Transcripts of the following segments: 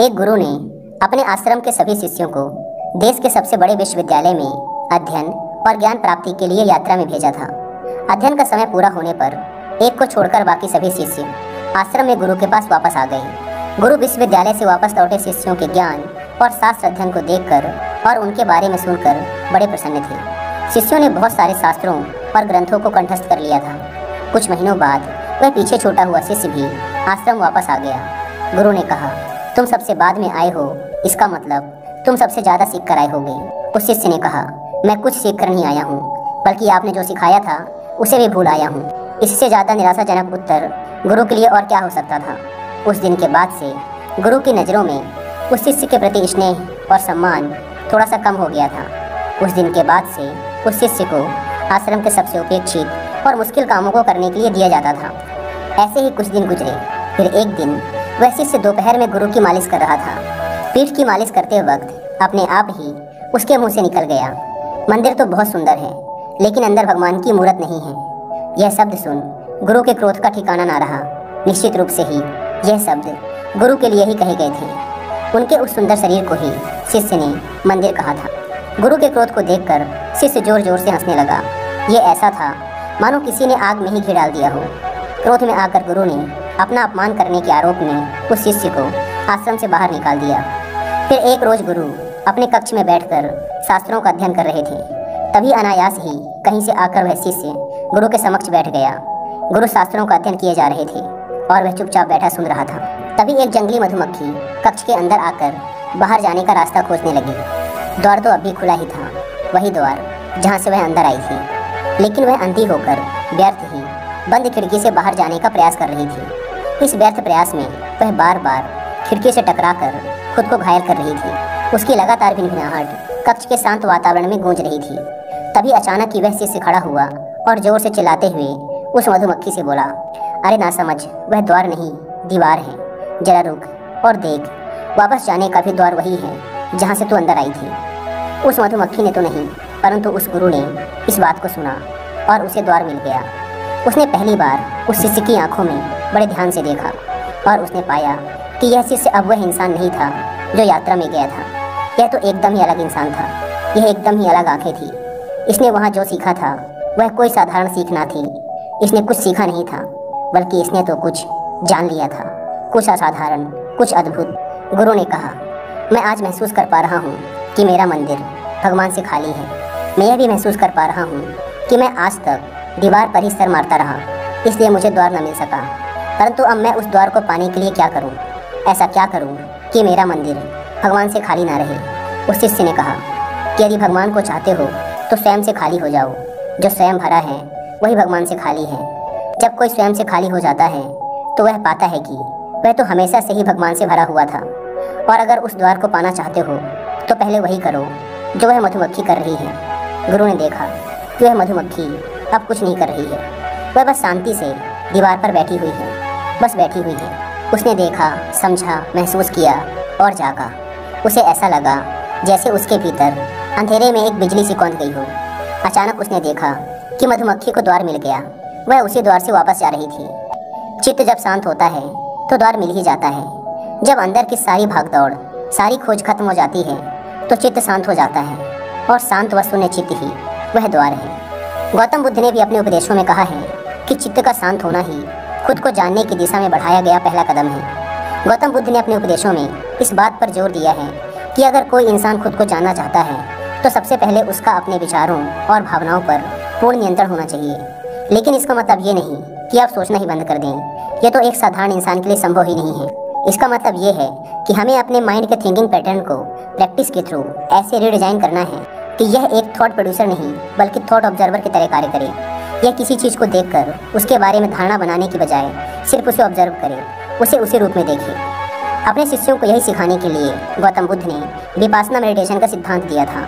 एक गुरु ने अपने आश्रम के सभी शिष्यों को देश के सबसे बड़े विश्वविद्यालय में अध्ययन और ज्ञान प्राप्ति के लिए यात्रा में भेजा था। अध्ययन का समय पूरा होने पर एक को छोड़कर बाकी सभी शिष्य आश्रम में गुरु के पास वापस आ गए। गुरु विश्वविद्यालय से वापस लौटे शिष्यों के ज्ञान और शास्त्र अध्ययन को देखकर और उनके बारे में सुनकर बड़े प्रसन्न थे। शिष्यों ने बहुत सारे शास्त्रों और ग्रंथों को कंठस्थ कर लिया था। कुछ महीनों बाद वह पीछे छोटा हुआ शिष्य भी आश्रम वापस आ गया। गुरु ने कहा तुम सबसे बाद में आए हो, इसका मतलब तुम सबसे ज़्यादा सीख कर आए होगे। उस शिष्य ने कहा, मैं कुछ सीख कर नहीं आया हूँ, बल्कि आपने जो सिखाया था, उसे भी भूल आया हूँ। इससे ज़्यादा निराशाजनक उत्तर, गुरु के लिए और क्या हो सकता था? उस दिन के बाद से, गुरु की नज़रों में, उस शिष्य के प्रति स्नेह और सम्मान थोड़ा सा कम हो गया था। उस दिन के बाद से, उस शिष्य को आश्रम के सबसे उपेक्षित और मुश्किल कामों को करने के लिए दिया जाता था। ऐसे ही कुछ दिन गुजरे, फिर एक दिन वह शिष्य दोपहर में गुरु की मालिश कर रहा था। पीठ की मालिश करते वक्त अपने आप ही उसके मुँह से निकल गया। मंदिर तो बहुत सुंदर है, लेकिन अंदर भगवान की मूर्त नहीं है। यह शब्द सुन गुरु के क्रोध का ठिकाना ना रहा। निश्चित रूप से ही यह शब्द गुरु के लिए ही कहे गए थे। उनके उस सुंदर शरीर को ही शिष्य ने मंदिर कहा था। गुरु के क्रोध को देखकर शिष्य ज़ोर ज़ोर से हंसने लगा। ये ऐसा था, मानो किसी ने आग में ही घी डाल दिया हो। क्रोध में आकर गुरु ने अपना अपमान करने के आरोप में उस शिष्य को आश्रम से बाहर निकाल दिया। फिर एक रोज गुरु अपने कक्ष में बैठकर शास्त्रों का अध्ययन कर रहे थे। तभी अनायास ही कहीं से आकर वह शिष्य गुरु के समक्ष बैठ गया। गुरु शास्त्रों का अध्ययन किए जा रहे थे और वह चुपचाप बैठा सुन रहा था। तभी एक जंगली मधुमक्खी कक्ष के अंदर आकर बाहर जाने का रास्ता खोजने लगी। द्वार तो अभी खुला ही था, वही द्वार जहाँ से वह अंदर आई थी। लेकिन वह अंधी होकर व्यर्थ ही बंद खिड़की से बाहर जाने का प्रयास कर रही थी। इस व्यर्थ प्रयास में वह बार बार खिड़की से टकराकर खुद को घायल कर रही थी। उसकी लगातार भिनभिनाहट कक्ष के शांत वातावरण में गूंज रही थी। तभी अचानक ही वह शिष्य खड़ा हुआ और ज़ोर से चिल्लाते हुए उस मधुमक्खी से बोला, अरे ना समझ वह द्वार नहीं, दीवार है। जरा रुक और देख, वापस जाने का भी द्वार वही है जहाँ से तू अंदर आई थी। उस मधुमक्खी ने तो नहीं, परंतु उस गुरु ने इस बात को सुना और उसे द्वार मिल गया। उसने पहली बार उस शिष्य की आँखों में बड़े ध्यान से देखा और उसने पाया कि यह शिष्य अब वह इंसान नहीं था जो यात्रा में गया था। यह तो एकदम ही अलग इंसान था। यह एकदम ही अलग आँखें थी। इसने वहाँ जो सीखा था, वह कोई साधारण सीख ना थी। इसने कुछ सीखा नहीं था, बल्कि इसने तो कुछ जान लिया था। कुछ असाधारण, कुछ अद्भुत गुरु ने कहा, मैं आज महसूस कर पा रहा हूँ कि मेरा मंदिर भगवान से खाली है। मैं यह भी महसूस कर पा रहा हूँ कि मैं आज तक दीवार पर ही सर मारता रहा, इसलिए मुझे द्वार न मिल सका। परंतु अब मैं उस द्वार को पाने के लिए क्या करूँ? ऐसा क्या करूँ कि मेरा मंदिर भगवान से खाली ना रहे? उस शिष्य ने कहा, कि यदि भगवान को चाहते हो तो स्वयं से खाली हो जाओ। जो स्वयं भरा है, वही भगवान से खाली है। जब कोई स्वयं से खाली हो जाता है तो वह पाता है कि वह तो हमेशा से ही भगवान से भरा हुआ था। और अगर उस द्वार को पाना चाहते हो तो पहले वही करो, जो वह मधुमक्खी कर रही है। गुरु ने देखा कि वह मधुमक्खी अब कुछ नहीं कर रही है। वह बस शांति से दीवार पर बैठी हुई है। बस बैठी हुई है। उसने देखा, समझा, महसूस किया और जागा। उसे ऐसा लगा जैसे उसके भीतर अंधेरे में एक बिजली सी कौंध गई हो। अचानक उसने देखा कि मधुमक्खी को द्वार मिल गया। वह उसी द्वार से वापस जा रही थी। चित्त जब शांत होता है तो द्वार मिल ही जाता है। जब अंदर की सारी भागदौड़, सारी खोज खत्म हो जाती है तो चित्त शांत हो जाता है और शांत व शून्य चित्त ही वह द्वार है। गौतम बुद्ध ने भी अपने उपदेशों में कहा है कि चित्त का शांत होना ही खुद को जानने की दिशा में बढ़ाया गया पहला कदम है। गौतम बुद्ध ने अपने उपदेशों में इस बात पर ज़ोर दिया है कि अगर कोई इंसान खुद को जानना चाहता है तो सबसे पहले उसका अपने विचारों और भावनाओं पर पूर्ण नियंत्रण होना चाहिए। लेकिन इसका मतलब ये नहीं कि आप सोचना ही बंद कर दें। यह तो एक साधारण इंसान के लिए संभव ही नहीं है। इसका मतलब ये है कि हमें अपने माइंड के थिंकिंग पैटर्न को प्रैक्टिस के थ्रू ऐसे रिडिजाइन करना है कि यह एक थॉट प्रोड्यूसर नहीं, बल्कि थॉट ऑब्जर्वर की तरह कार्य करे। यह किसी चीज़ को देखकर उसके बारे में धारणा बनाने की बजाय सिर्फ़ उसे ऑब्ज़र्व करें, उसे उसी रूप में देखें। अपने शिष्यों को यही सिखाने के लिए गौतम बुद्ध ने विपासना मेडिटेशन का सिद्धांत दिया था,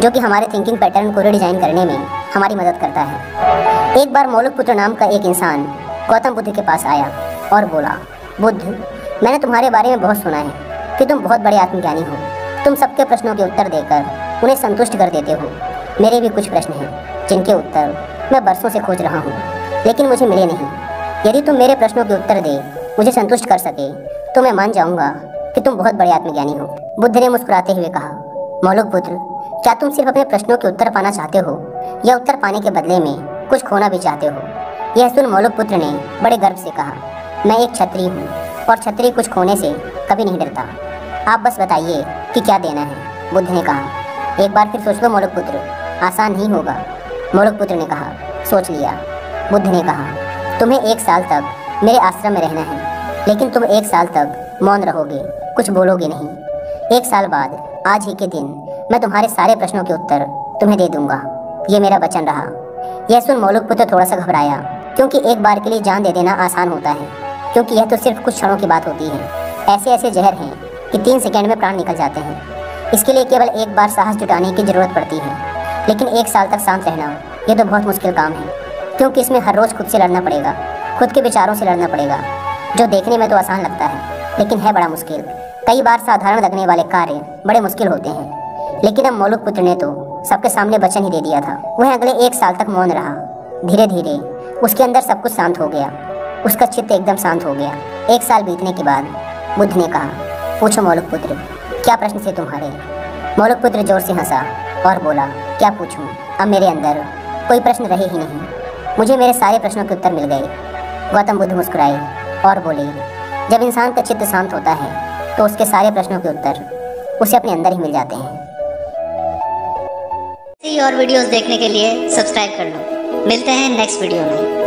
जो कि हमारे थिंकिंग पैटर्न को रिडिजाइन करने में हमारी मदद करता है। एक बार मौलिक पुत्र नाम का एक इंसान गौतम बुद्ध के पास आया और बोला, बुद्ध, मैंने तुम्हारे बारे में बहुत सुना है कि तुम बहुत बड़े आत्मज्ञानी हो। तुम सबके प्रश्नों के उत्तर देकर उन्हें संतुष्ट कर देते हो। मेरे भी कुछ प्रश्न हैं। जिनके उत्तर मैं बरसों से खोज रहा हूँ, लेकिन मुझे मिले नहीं। यदि तुम मेरे प्रश्नों के उत्तर दे, मुझे संतुष्ट कर सके तो मैं मान जाऊँगा कि तुम बहुत बड़े आत्मज्ञानी हो। बुद्ध ने मुस्कुराते हुए कहा, मौलुक पुत्र, क्या तुम सिर्फ़ अपने प्रश्नों के उत्तर पाना चाहते हो, या उत्तर पाने के बदले में कुछ खोना भी चाहते हो? यह सुन मौलुक पुत्र ने बड़े गर्व से कहा, मैं एक छत्री हूँ, और छत्री कुछ खोने से कभी नहीं डरता। आप बस बताइए कि क्या देना है? बुद्ध ने कहा, एक बार फिर सोच लो मौलुक पुत्र, आसान नहीं होगा। मौलुक पुत्र ने कहा, सोच लिया। बुद्ध ने कहा, तुम्हें एक साल तक मेरे आश्रम में रहना है, लेकिन तुम एक साल तक मौन रहोगे, कुछ बोलोगे नहीं। एक साल बाद, आज ही के दिन, मैं तुम्हारे सारे प्रश्नों के उत्तर तुम्हें दे दूँगा। ये मेरा वचन रहा। यह सुन मौलुक पुत्र थोड़ा सा घबराया, क्योंकि एक बार के लिए जान दे देना आसान होता है, क्योंकि यह तो सिर्फ़ कुछ क्षणों की बात होती है। ऐसे ऐसे जहर हैं कि तीन सेकेंड में प्राण निकल जाते हैं। इसके लिए केवल एक बार साहस जुटाने की ज़रूरत पड़ती है। लेकिन एक साल तक शांत रहना हो यह तो बहुत मुश्किल काम है। क्योंकि इसमें हर रोज़ खुद से लड़ना पड़ेगा, खुद के विचारों से लड़ना पड़ेगा, जो देखने में तो आसान लगता है, लेकिन है बड़ा मुश्किल। कई बार साधारण लगने वाले कार्य बड़े मुश्किल होते हैं। लेकिन अब मौलुक पुत्र ने तो सबके सामने वचन ही दे दिया था। वह अगले एक साल तक मौन रहा। धीरे धीरे उसके अंदर सब कुछ शांत हो गया। उसका चित्त एकदम शांत हो गया। एक साल बीतने के बाद बुद्ध ने कहा, पूछो मौलुक पुत्र, क्या प्रश्न थे तुम्हारे? मौलुक पुत्र ज़ोर से हंसा। और बोला, क्या पूछूँ? अब मेरे अंदर कोई प्रश्न रहे ही नहीं। मुझे मेरे सारे प्रश्नों के उत्तर मिल गए। गौतम बुद्ध मुस्कुराए और बोले, जब इंसान का चित्त शांत होता है तो उसके सारे प्रश्नों के उत्तर उसे अपने अंदर ही मिल जाते हैं। और वीडियोस देखने के लिए सब्सक्राइब कर लो। मिलते हैं नेक्स्ट वीडियो में।